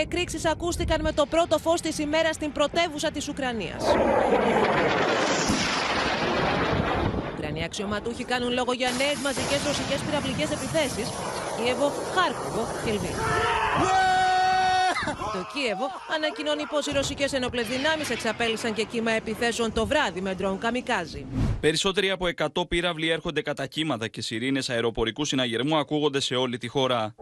εκρήξεις ακούστηκαν με το πρώτο φως της ημέρας στην πρωτεύουσα της Ουκρανίας. Ουκρανοί αξιωματούχοι κάνουν λόγο για νέες μαζικές ρωσικές πυραυλικές επιθέσεις Κίεβο, Χάρκοβο και Λβίβ. Το Κίεβο ανακοινώνει πως οι ρωσικές ενόπλες δυνάμεις εξαπέλυσαν και κύμα επιθέσεων το βράδυ με ντρόν καμικάζι. Περισσότεροι από 100 πύραυλοι έρχονται κατά κύματα και σιρήνες αεροπορικούς συναγερμού ακούγονται σε όλη τη χώρα.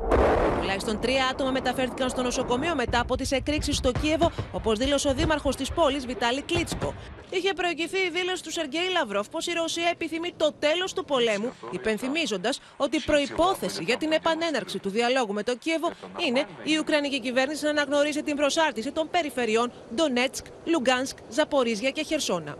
Τουλάχιστον τρία άτομα μεταφέρθηκαν στο νοσοκομείο μετά από τις εκρήξεις στο Κίεβο, όπως δήλωσε ο δήμαρχος της πόλης Βιτάλη Κλίτσκο. Είχε προηγηθεί η δήλωση του Σεργέη Λαυρόφ πως η Ρωσία επιθυμεί το τέλος του πολέμου, υπενθυμίζοντας ότι η προϋπόθεση για την επανέναρξη του διαλόγου με το Κίεβο είναι η Ουκρανική κυβέρνηση να αναγνωρίσει την προσάρτηση των περιφερειών Ντονέτσκ, Λουγκάνσκ, Ζαπορίζια και Χερσόνα.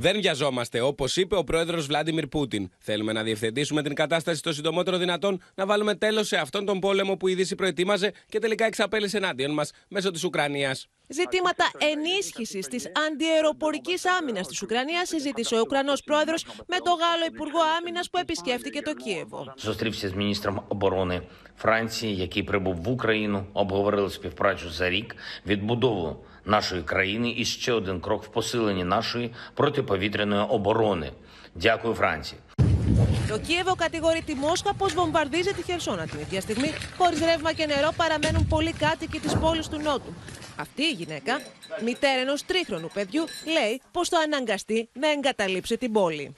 Δεν βιαζόμαστε, όπως είπε ο πρόεδρος Βλάντιμιρ Πούτιν. Θέλουμε να διευθετήσουμε την κατάσταση το συντομότερο δυνατόν, να βάλουμε τέλος σε αυτόν τον πόλεμο που η Δύση προετοίμαζε και τελικά εξαπέλυσε εναντίον μας μέσω της Ουκρανίας. Ζητήματα ενίσχυση τη αντιεροπορική άμυνα τη Ουκρανία συζήτησε ο Ουκρανό πρόεδρο με τον Γάλλο Υπουργό Άμυνα που επισκέφτηκε το Κίεβο. Зустрівся з міністром оборони Франції, який прибув в Україну, обговорили співпрацю за рік, відбудову нашої країни і ще один крок в посиленні нашої протиповітряної оборони. Дякую, Франції. Το Κίεβο κατηγορεί τη Μόσχα πω βομβαρδίζει τη Χερσόνα. Την ίδια στιγμή, χωρί ρεύμα και νερό, παραμένουν πολλοί κάτοικοι τη πόλη του Νότου. Αυτή η γυναίκα, μητέρα ενός τρίχρονου παιδιού, λέει πως το αναγκαστεί να εγκαταλείψει την πόλη.